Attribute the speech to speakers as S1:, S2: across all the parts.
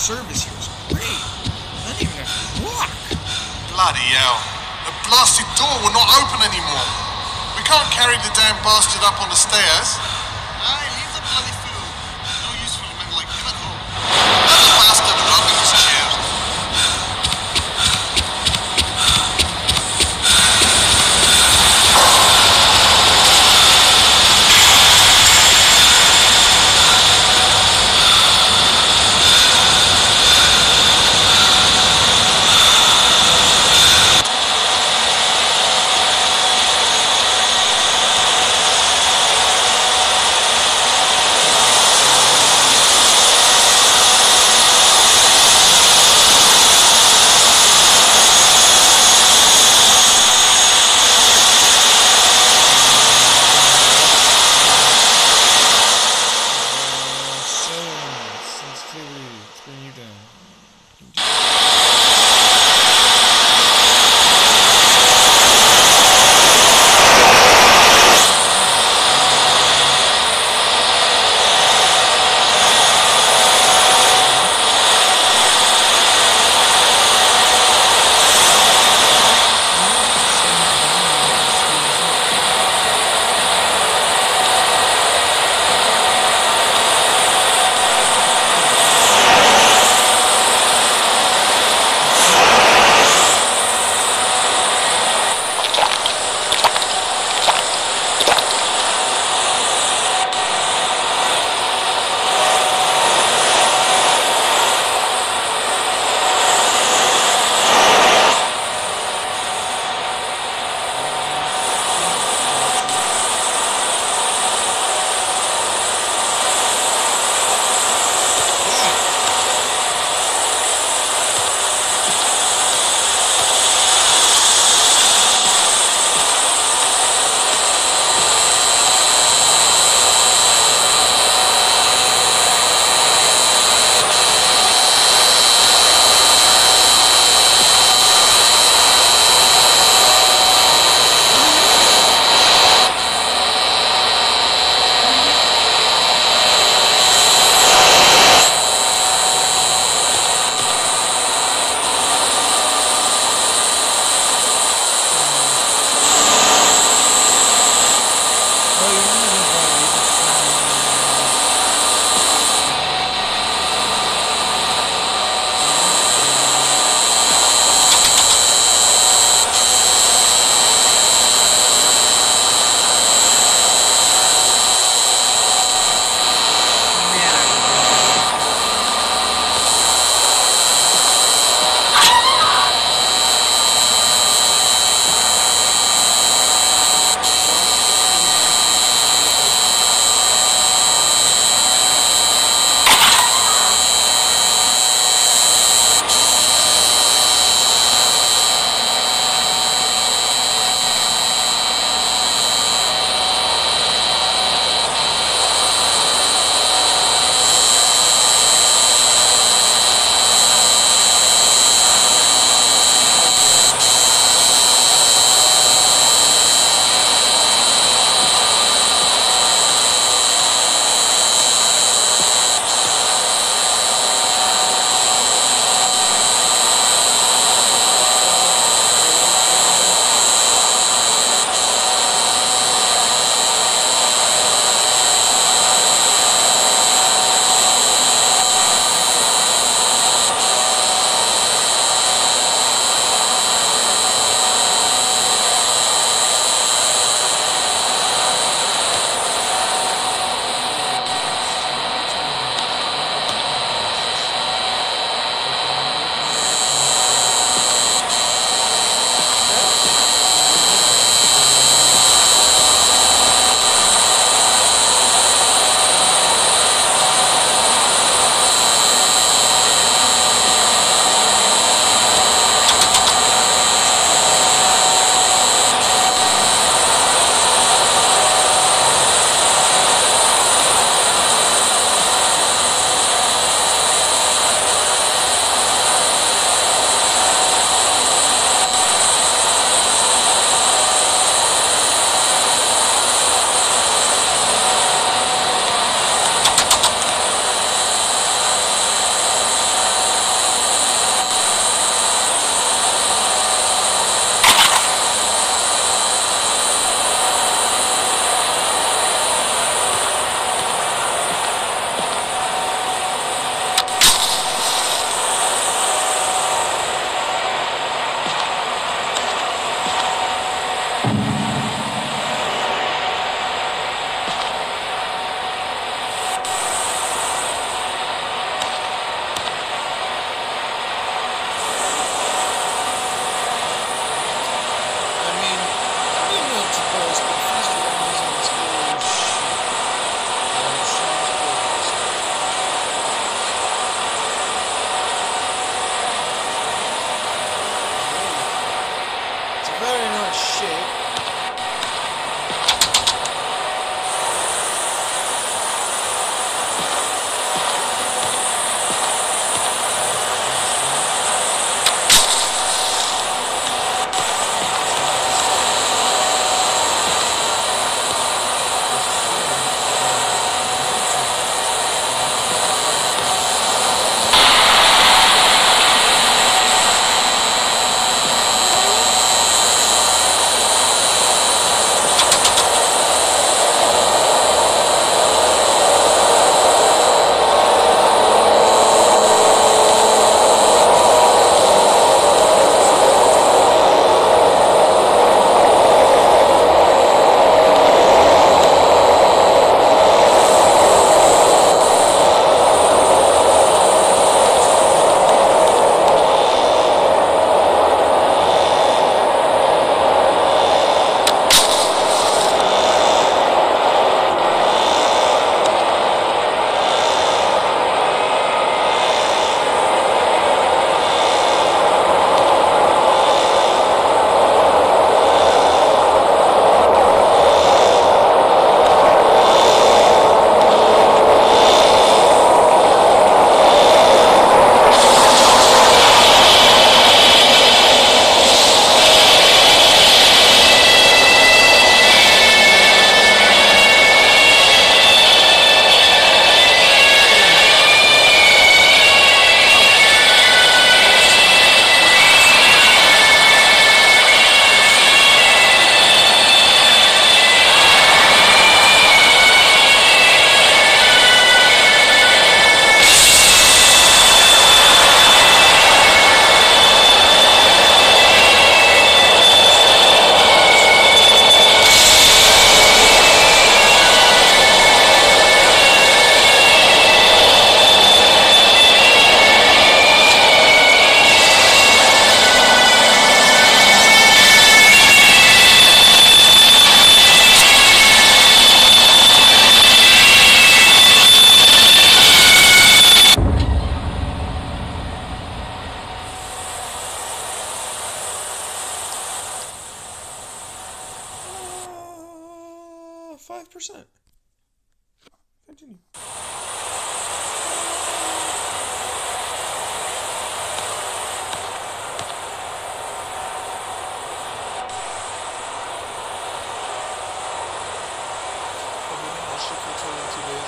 S1: service here is great. I didn't even have to walk. Bloody hell. The blasted door will not open anymore. We can't carry the damn bastard up on the stairs.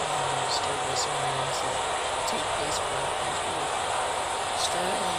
S2: And I'm gonna start WrestleMania to take place back this week. Start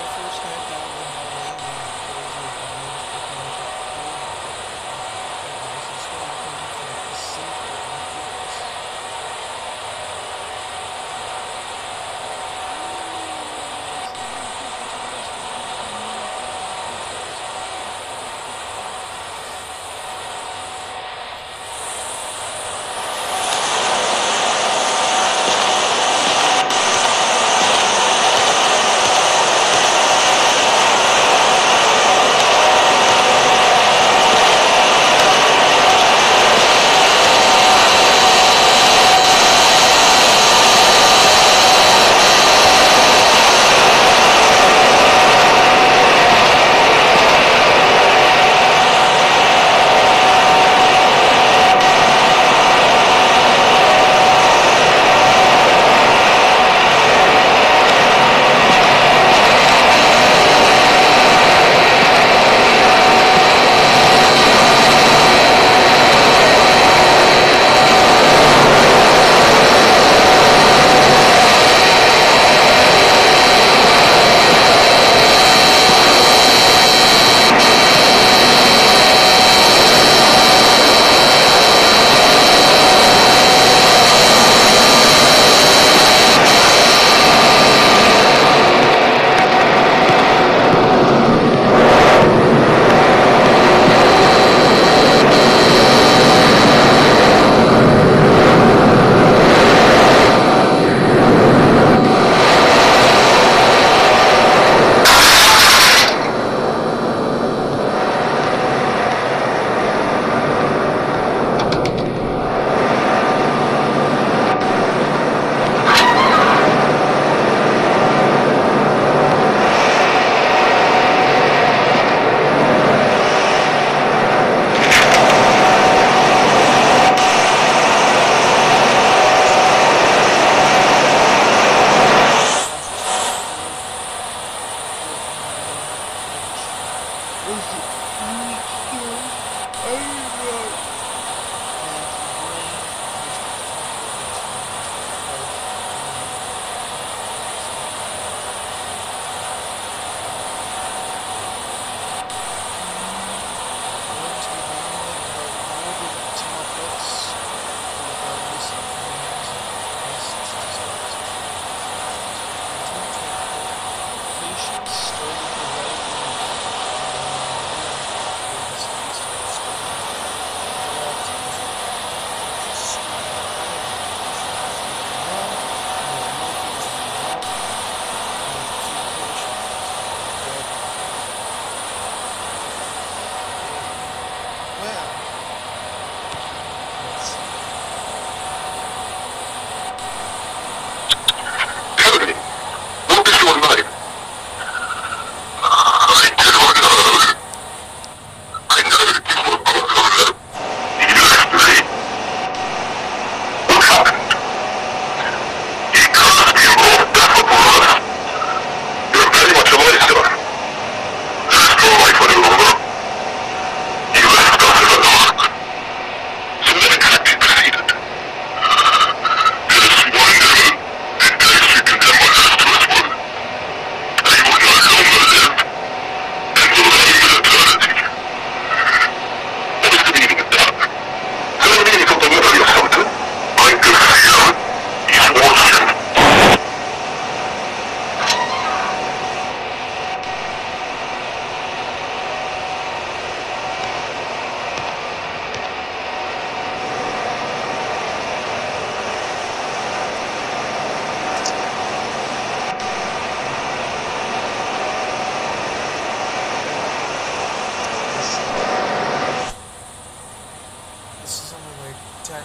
S2: This only like 10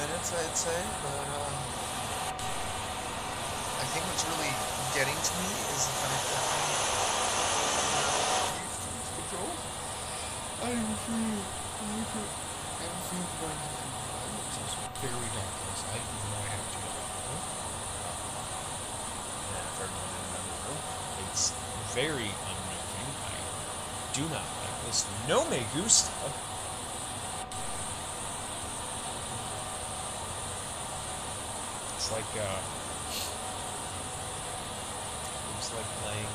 S2: minutes, I'd say, but uh, I think what's really getting to me is the fact that I used to use controls. I didn't feel I didn't think about it. It's also very dark outside, even though I have to go out. And if everyone in another room, it's very unnerving. I do not like this. No me gusta. It's like uh it's like playing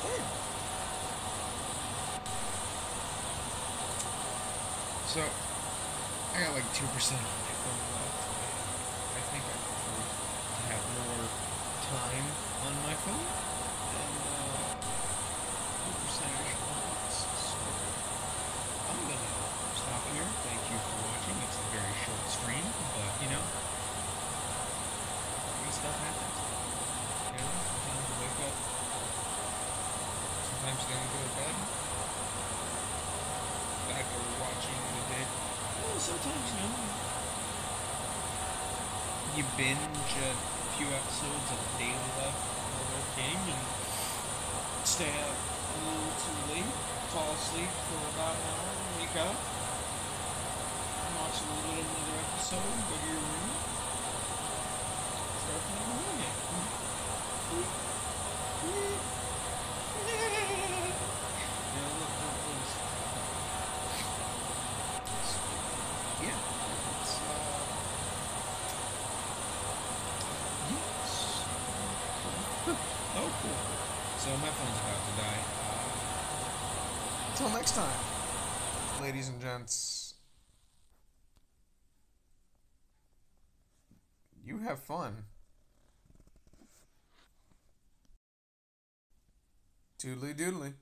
S2: Dead. So I got like two percent on my phone left. I think I have more time on my phone than uh, two percentage points. So I'm gonna stop here. Thank you for watching. It's a very short stream, but you know, crazy stuff happens. You know, sometimes you wake up. Sometimes you gotta go to bed. After watching the day. Well, sometimes you know. You binge a few episodes of Daily Life of Lord King and stay up a little too late, fall asleep for about an hour, wake up, watch a little bit of another episode, go to your room, start playing the video game. You know, look, look, look. Yeah, it's, uh, yes. oh, cool. So my phone's about to die. Uh, until next time, ladies and gents. You have fun. Doodly doodly.